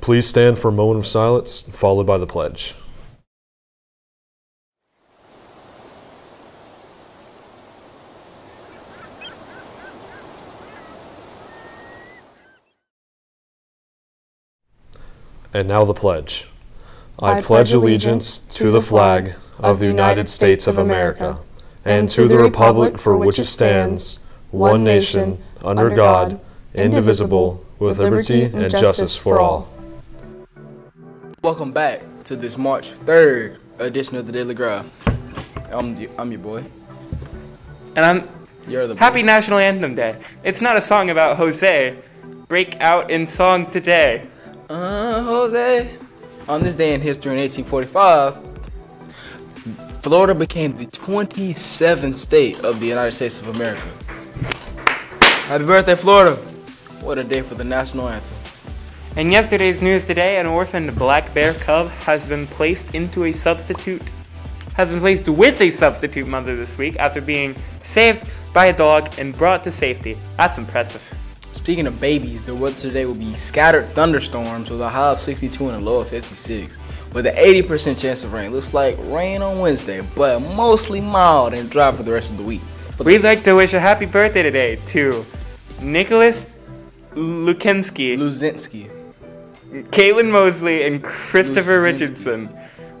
Please stand for a moment of silence, followed by the pledge. And now the pledge. I, pledge allegiance to the flag of the United States of America and to the republic for which it stands, one nation, under God, indivisible, with liberty and justice for all. Welcome back to this March 3rd edition of the Daily Growl. I'm, the, I'm your boy. And I'm You're the boy. Happy National Anthem Day. It's not a song about Jose. Break out in song today. Uh, Jose. On this day in history in 1845, Florida became the 27th state of the United States of America. Happy birthday, Florida. What a day for the national anthem. In yesterday's news today, an orphaned black bear cub has been placed into a substitute has been placed with a substitute mother this week after being saved by a dog and brought to safety. That's impressive. Speaking of babies, the weather today will be scattered thunderstorms with a high of 62 and a low of 56, with an 80% chance of rain. Looks like rain on Wednesday, but mostly mild and dry for the rest of the week. We'd like to wish a happy birthday today to Nicholas Lukensky, Luzinski. Caitlin Mosley, and Christopher Richardson.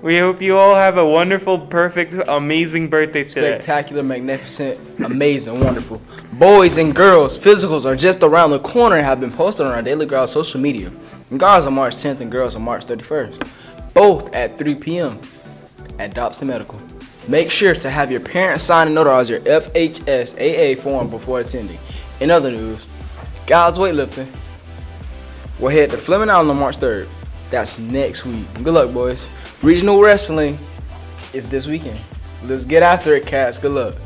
We hope you all have a wonderful, perfect, amazing birthday today. Spectacular, magnificent, amazing, wonderful. Boys and girls, physicals are just around the corner and have been posted on our Daily Growl social media. And guys on March 10th and girls on March 31st. Both at 3 p.m. at Dobson Medical. Make sure to have your parents sign and notarize your FHSAA form before attending. In other news, guys weightlifting. We'll head to Fleming Island on March 3rd. That's next week. Good luck, boys. Regional wrestling is this weekend. Let's get after it, cats. Good luck.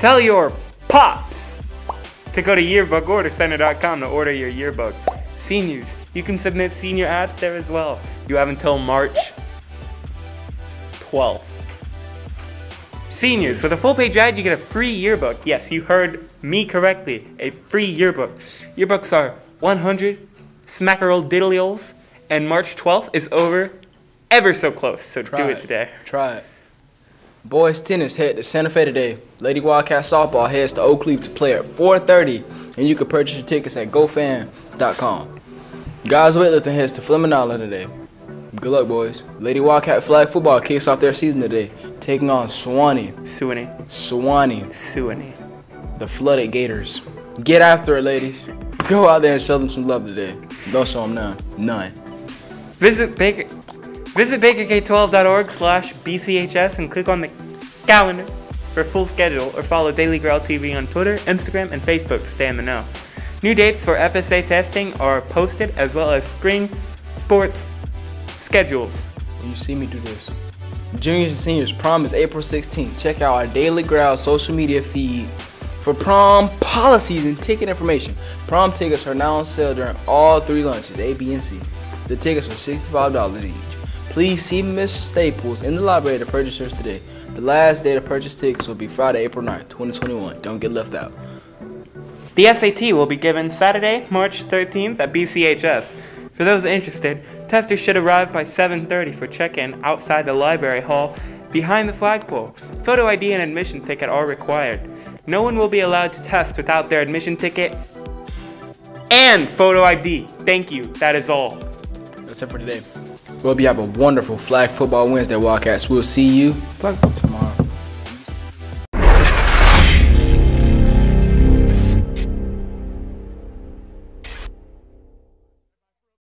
Tell your pops to go to yearbookordercenter.com to order your yearbook. Seniors, you can submit senior ads there as well. You have until March 12th. Seniors, with a full page ad, you get a free yearbook. Yes, you heard me correctly. A free yearbook. Yearbooks are 100 smackerel diddlyols, and March 12th is over ever so close, so Try do it today. Try it. Boys tennis head to Santa Fe today. Lady Wildcat softball heads to Oakleaf to play at 4:30, and you can purchase your tickets at GoFan.com. Guys weightlifting heads to Fleming Island today. Good luck, boys. Lady Wildcat flag football kicks off their season today, taking on Swanee. Suwannee, Swanee, Suwannee. the flooded Gators. Get after it, ladies. Go out there and show them some love today. Don't show them none. None. Visit Baker, visit bakerk12.org slash bchs and click on the calendar for full schedule or follow Daily Growl TV on Twitter, Instagram, and Facebook to stay in the know. New dates for FSA testing are posted as well as spring sports schedules. You see me do this. Juniors and seniors, prom is April 16th. Check out our Daily Growl social media feed for prom policies and ticket information. Prom tickets are now on sale during all three lunches, A, B, and C. The tickets are $65 each. Please see Miss Staples in the library to purchase yours today. The last day to purchase tickets will be Friday, April 9th, 2021. Don't get left out. The SAT will be given Saturday, March 13th at BCHS. For those interested, testers should arrive by 7:30 for check-in outside the library hall behind the flagpole. Photo ID and admission ticket are required. No one will be allowed to test without their admission ticket and photo ID. Thank you. That is all. That's it for today. We hope you have a wonderful Flag Football Wednesday, Wildcats. We'll see you tomorrow.